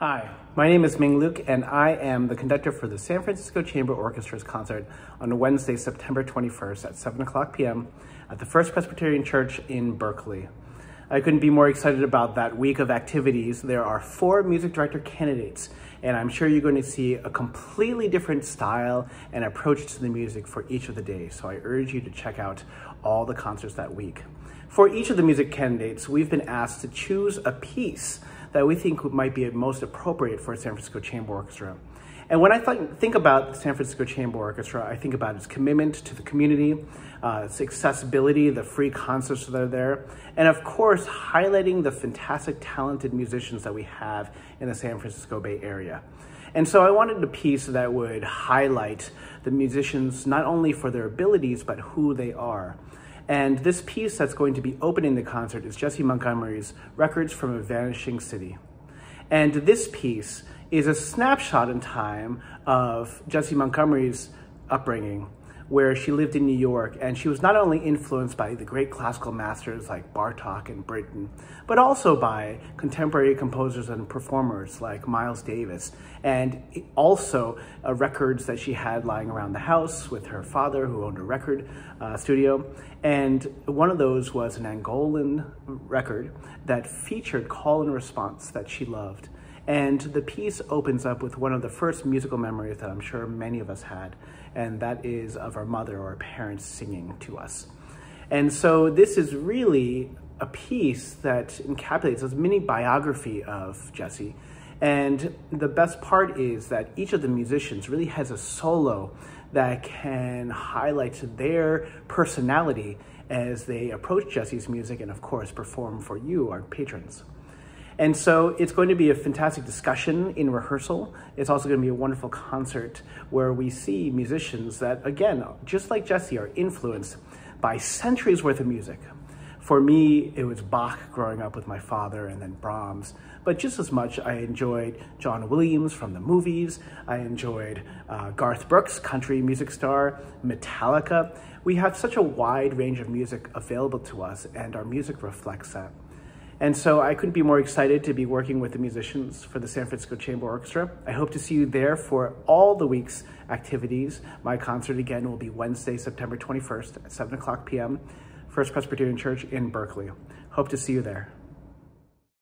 Hi, my name is Ming Luke, and I am the conductor for the San Francisco Chamber Orchestra's concert on Wednesday, September 21st at 7 o'clock p.m. at the First Presbyterian Church in Berkeley. I couldn't be more excited about that week of activities. There are four music director candidates, and I'm sure you're going to see a completely different style and approach to the music for each of the days. So I urge you to check out all the concerts that week. For each of the music candidates, we've been asked to choose a piece that we think might be most appropriate for a San Francisco Chamber Orchestra. And when I th think about the San Francisco Chamber Orchestra, I think about its commitment to the community, uh, its accessibility, the free concerts that are there, and of course, highlighting the fantastic, talented musicians that we have in the San Francisco Bay Area. And so I wanted a piece that would highlight the musicians not only for their abilities, but who they are. And this piece that's going to be opening the concert is Jesse Montgomery's Records from a Vanishing City. And this piece is a snapshot in time of Jesse Montgomery's upbringing where she lived in New York, and she was not only influenced by the great classical masters like Bartok and Britten, but also by contemporary composers and performers like Miles Davis, and also uh, records that she had lying around the house with her father who owned a record uh, studio. And one of those was an Angolan record that featured call and response that she loved. And the piece opens up with one of the first musical memories that I'm sure many of us had, and that is of our mother or our parents singing to us. And so this is really a piece that encapsulates a mini biography of Jesse. And the best part is that each of the musicians really has a solo that can highlight their personality as they approach Jesse's music and of course perform for you, our patrons. And so it's going to be a fantastic discussion in rehearsal. It's also going to be a wonderful concert where we see musicians that, again, just like Jesse, are influenced by centuries worth of music. For me, it was Bach growing up with my father and then Brahms. But just as much, I enjoyed John Williams from the movies. I enjoyed uh, Garth Brooks, country music star, Metallica. We have such a wide range of music available to us, and our music reflects that. And so I couldn't be more excited to be working with the musicians for the San Francisco Chamber Orchestra. I hope to see you there for all the week's activities. My concert again will be Wednesday, September 21st at 7 o'clock p.m. First Presbyterian Church in Berkeley. Hope to see you there.